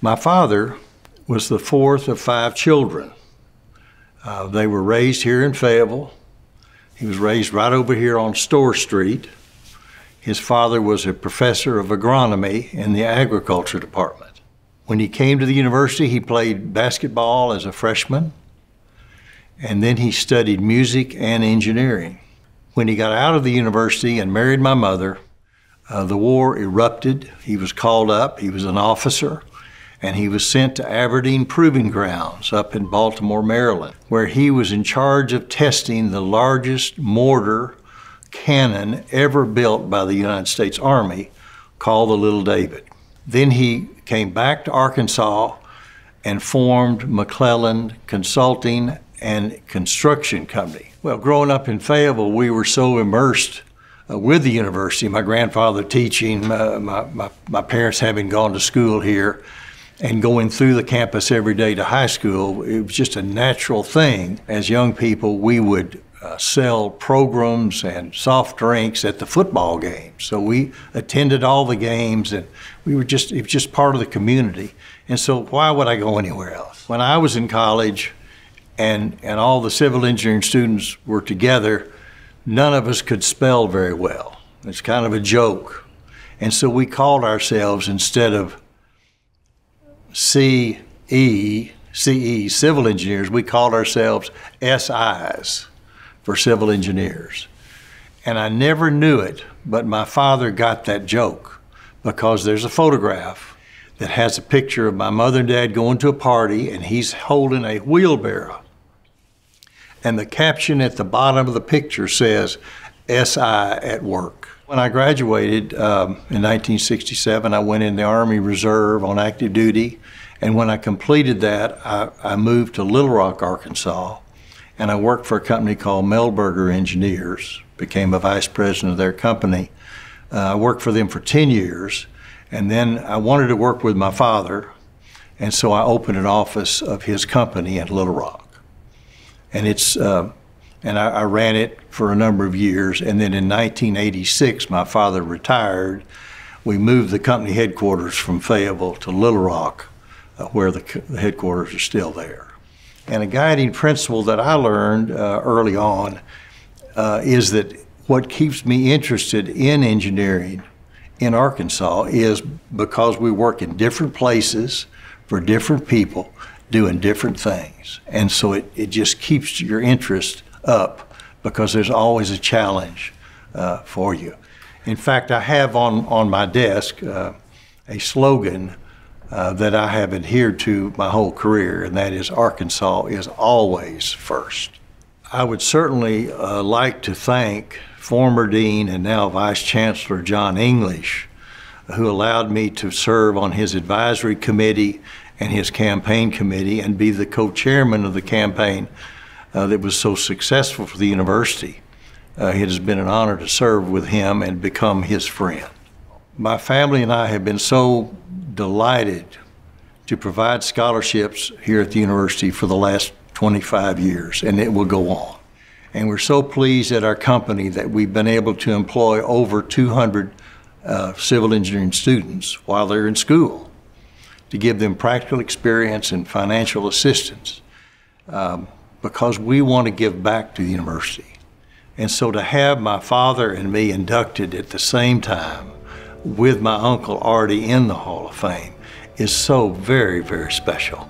My father was the fourth of five children. Uh, they were raised here in Fayetteville. He was raised right over here on Store Street. His father was a professor of agronomy in the agriculture department. When he came to the university, he played basketball as a freshman, and then he studied music and engineering. When he got out of the university and married my mother, uh, the war erupted. He was called up, he was an officer, and he was sent to Aberdeen Proving Grounds up in Baltimore, Maryland, where he was in charge of testing the largest mortar cannon ever built by the United States Army called the Little David. Then he came back to Arkansas and formed McClelland Consulting and Construction Company. Well, growing up in Fayetteville, we were so immersed uh, with the university, my grandfather teaching, uh, my, my, my parents having gone to school here, and going through the campus every day to high school, it was just a natural thing. As young people, we would uh, sell programs and soft drinks at the football games. So we attended all the games and we were just, it was just part of the community. And so why would I go anywhere else? When I was in college and, and all the civil engineering students were together, none of us could spell very well. It's kind of a joke. And so we called ourselves, instead of CE, CE, civil engineers, we called ourselves SIs for civil engineers. And I never knew it, but my father got that joke because there's a photograph that has a picture of my mother and dad going to a party and he's holding a wheelbarrow. And the caption at the bottom of the picture says, SI at work. When I graduated um, in 1967, I went in the Army Reserve on active duty. And when I completed that, I, I moved to Little Rock, Arkansas, and I worked for a company called Mehlburger Engineers, became a vice president of their company. Uh, I worked for them for 10 years, and then I wanted to work with my father, and so I opened an office of his company in Little Rock. And it's, uh, and I, I ran it for a number of years, and then in 1986, my father retired. We moved the company headquarters from Fayetteville to Little Rock, uh, where the, the headquarters are still there. And a guiding principle that I learned uh, early on uh, is that what keeps me interested in engineering in Arkansas is because we work in different places for different people doing different things. And so it, it just keeps your interest up because there's always a challenge uh, for you. In fact, I have on, on my desk uh, a slogan uh, that I have adhered to my whole career, and that is Arkansas is always first. I would certainly uh, like to thank former Dean and now Vice Chancellor John English, who allowed me to serve on his advisory committee and his campaign committee and be the co-chairman of the campaign uh, that was so successful for the university. Uh, it has been an honor to serve with him and become his friend. My family and I have been so delighted to provide scholarships here at the university for the last 25 years, and it will go on. And we're so pleased at our company that we've been able to employ over 200 uh, civil engineering students while they're in school to give them practical experience and financial assistance um, because we want to give back to the university. And so to have my father and me inducted at the same time with my uncle already in the Hall of Fame is so very, very special.